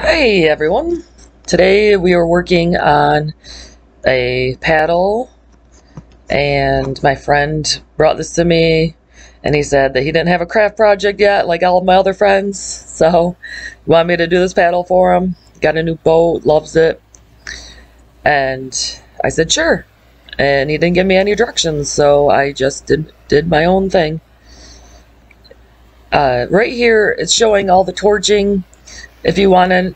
Hey everyone! Today we are working on a paddle and my friend brought this to me and he said that he didn't have a craft project yet like all of my other friends so he wanted me to do this paddle for him. Got a new boat, loves it and I said sure and he didn't give me any directions so I just did, did my own thing. Uh, right here it's showing all the torching if you want to,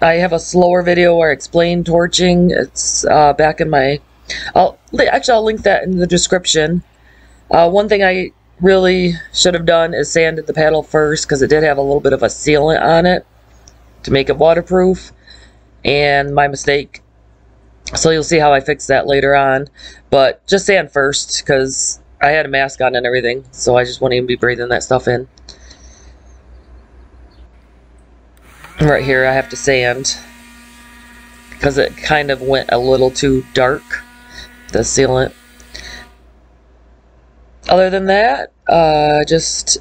I have a slower video where I explain torching. It's uh, back in my, I'll actually I'll link that in the description. Uh, one thing I really should have done is sanded the paddle first because it did have a little bit of a sealant on it to make it waterproof. And my mistake. So you'll see how I fix that later on. But just sand first because I had a mask on and everything. So I just wouldn't even be breathing that stuff in. Right here I have to sand because it kind of went a little too dark, the sealant. Other than that, uh, just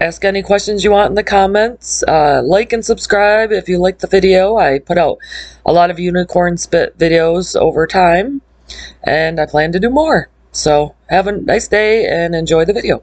ask any questions you want in the comments. Uh, like and subscribe if you like the video. I put out a lot of unicorn spit videos over time, and I plan to do more. So have a nice day and enjoy the video.